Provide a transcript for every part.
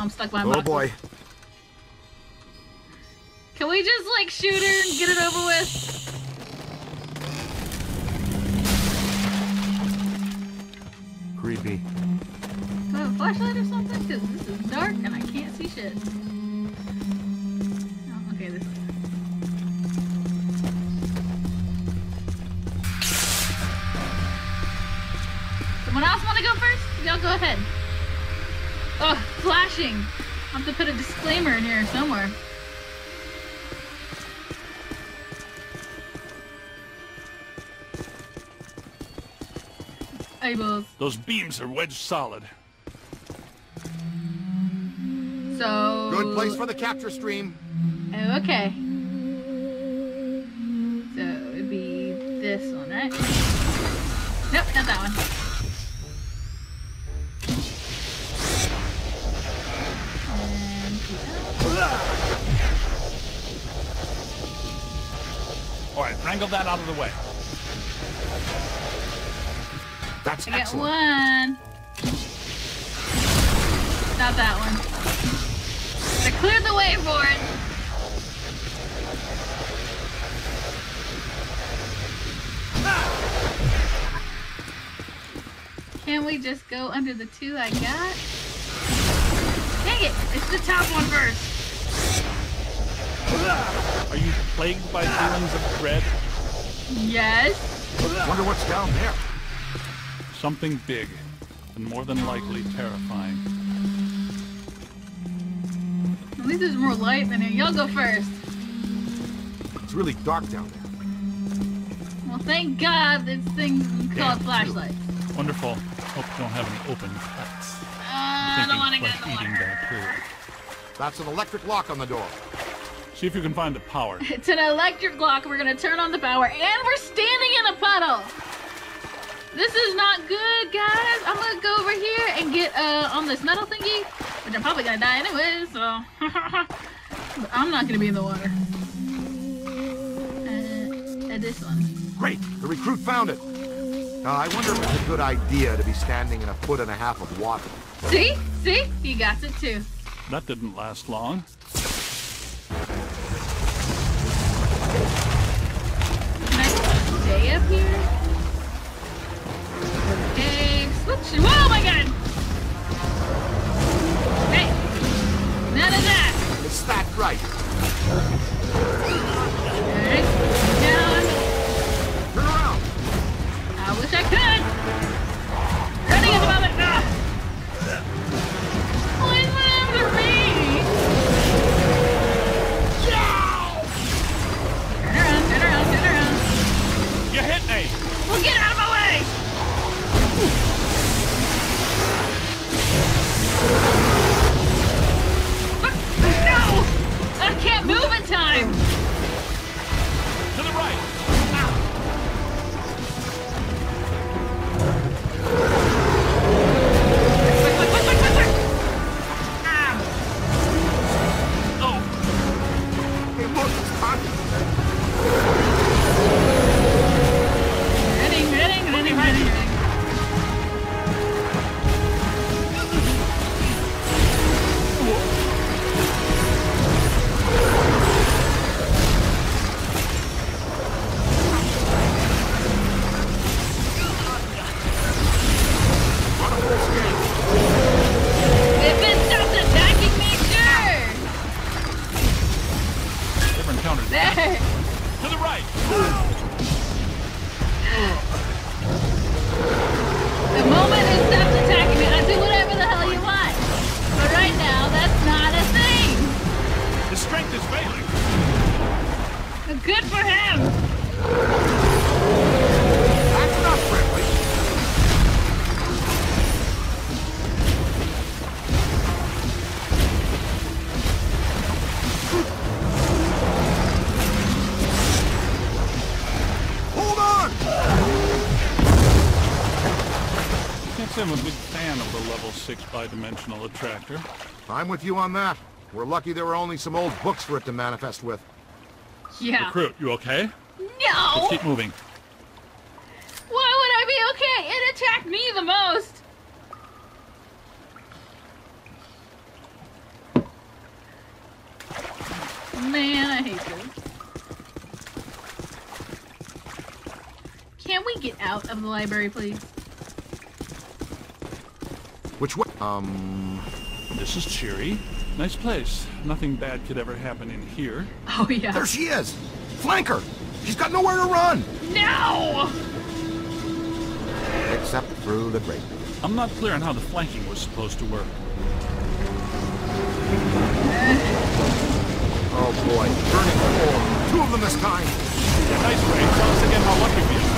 I'm stuck behind Oh boxes. boy. Can we just like shoot her and get it over with? Creepy. Do I have a flashlight or something? Because this is dark and I can't see shit. Oh, okay, this. Someone else want to go first? Y'all go ahead. Flashing. I have to put a disclaimer in here somewhere. Eyeballs. Those beams are wedged solid. So. Good place for the capture stream. Oh, okay. So it'd be this one, right? Nope, not that one. All right, wrangle that out of the way. That's I got excellent. one. Not that one. I cleared the way for it. Can we just go under the two I got? Dang it! It's the top one first. Are you plagued by feelings of dread? Yes. Wonder what's down there. Something big, and more than likely terrifying. At least there's more light than here. Y'all go first. It's really dark down there. Well, thank God this thing's Damn, called too. flashlight. Wonderful. Hope you don't have any open cuts. Uh, I don't want to go in the flesh-eating water. bacteria. That's an electric lock on the door. See if you can find the power. It's an electric lock. We're gonna turn on the power, and we're standing in a puddle. This is not good, guys. I'm gonna go over here and get uh on this metal thingy, which I'm probably gonna die anyway. So But I'm not gonna be in the water. Uh, uh, this one. Great, the recruit found it. Now, I wonder if it's a good idea to be standing in a foot and a half of water. See, see, you got it too. That didn't last long. Good for him. That's not friendly. Hold on! Can't say I'm a big fan of the level 6 bidimensional attractor. I'm with you on that. We're lucky there were only some old books for it to manifest with. Yeah. Recruit, you okay? No. Let's keep moving. Why would I be okay? It attacked me the most. Man, I hate this. Can we get out of the library, please? Which way? Um... This is cheery. Nice place. Nothing bad could ever happen in here. Oh, yeah. there she is! Flank her! She's got nowhere to run! No! Except through the grate. I'm not clear on how the flanking was supposed to work. Oh boy, burning four. Two of them this time. Yeah, nice, Ray. Tell us again how lucky we are.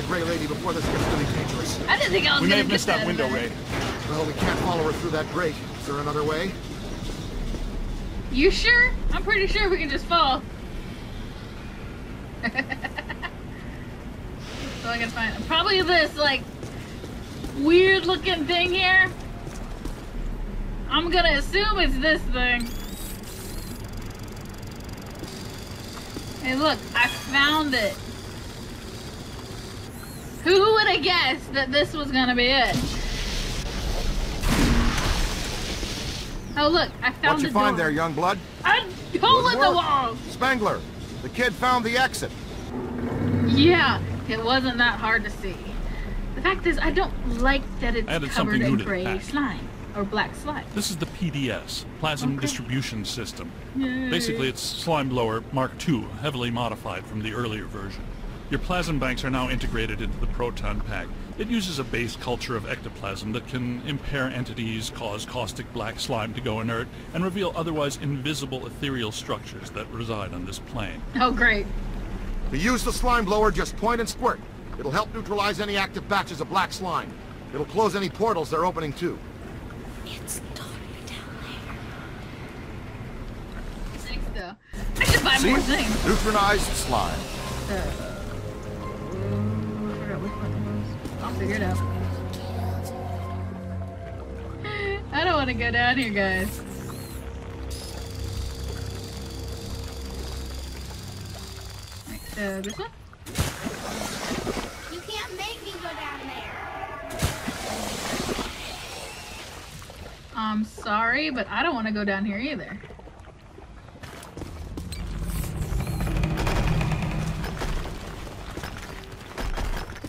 The Grey Lady before this gets really dangerous. I didn't think I was We may have missed that that window, in. Ray. Well, we can't follow her through that grate. Is there another way? You sure? I'm pretty sure we can just fall. so I gotta find probably this like weird looking thing here. I'm gonna assume it's this thing. Hey look, I found it. Who would have guessed that this was gonna be it? Oh look, I found What'd you the find door. there, young blood? A hole Good in the wall. Spengler, the kid found the exit. Yeah, it wasn't that hard to see. The fact is, I don't like that it's added covered something new in to the gray pack. slime or black slime. This is the PDS, Plasm Okay. Distribution System. Yay. Basically, it's Slime Blower Mark II, heavily modified from the earlier version. Your plasm banks are now integrated into the proton pack. It uses a base culture of ectoplasm that can impair entities, cause caustic black slime to go inert, and reveal otherwise invisible ethereal structures that reside on this plane. Oh, great. To use the slime blower, just point and squirt. It'll help neutralize any active batches of black slime. It'll close any portals they're opening too. It's dark down there. Thanks, though. I should buy See? more things. Neutronized slime. Uh, figure it out. I don't want to go down here, guys. Right, uh, this one? You can't make me go down there. I'm sorry, but I don't want to go down here either.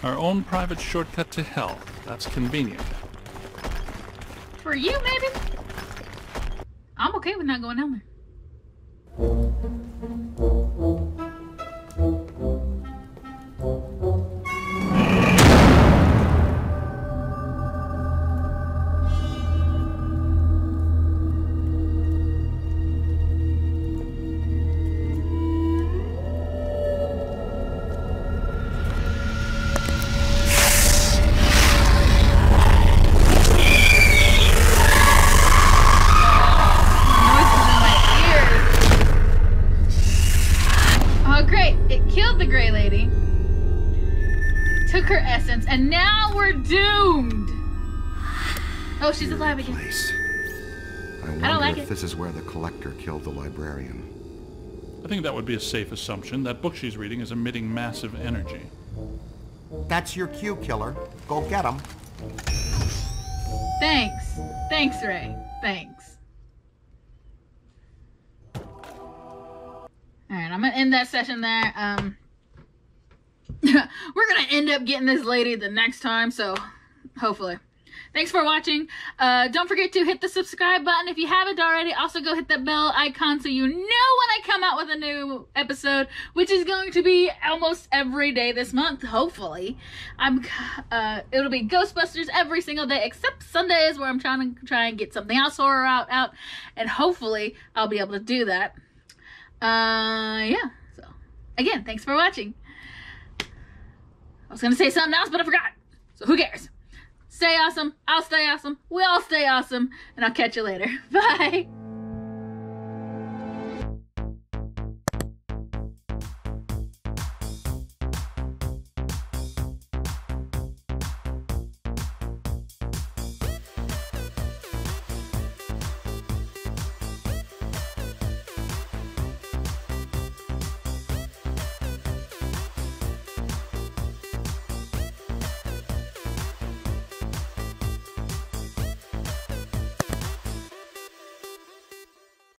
Our own private shortcut to hell. That's convenient. For you, maybe? I'm okay with not going down there. Oh, great. It killed the gray lady. It took her essence, and now we're doomed. Oh, she's alive again. Place. I wonder like if it. this is where the collector killed the librarian. I think that would be a safe assumption. That book she's reading is emitting massive energy. That's your cue, killer. Go get him. Thanks. Thanks, Ray. Thanks. Alright, I'm gonna end that session there. Um we're gonna end up getting this lady the next time, so hopefully. Thanks for watching. Uh, don't forget to hit the subscribe button if you haven't already. Also, go hit that bell icon so you know when I come out with a new episode, which is going to be almost every day this month. Hopefully, I'm. Uh, it'll be Ghostbusters every single day except Sundays, where I'm trying to try and get something else horror out out, and hopefully I'll be able to do that. Uh, yeah. So, again, thanks for watching. I was gonna say something else, but I forgot. So who cares? Stay awesome. I'll stay awesome. We all stay awesome. And I'll catch you later. Bye.